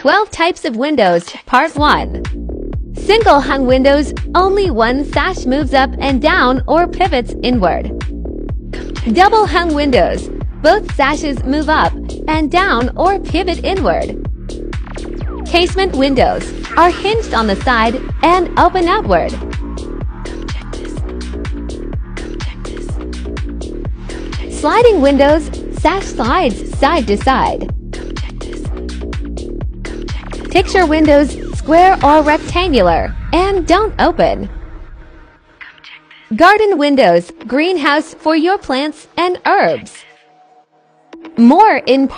12 types of windows, part 1. Single hung windows, only one sash moves up and down or pivots inward. Double hung windows, both sashes move up and down or pivot inward. Casement windows are hinged on the side and open upward. Sliding windows, sash slides side to side. Picture windows square or rectangular and don't open. Garden windows, greenhouse for your plants and herbs. More in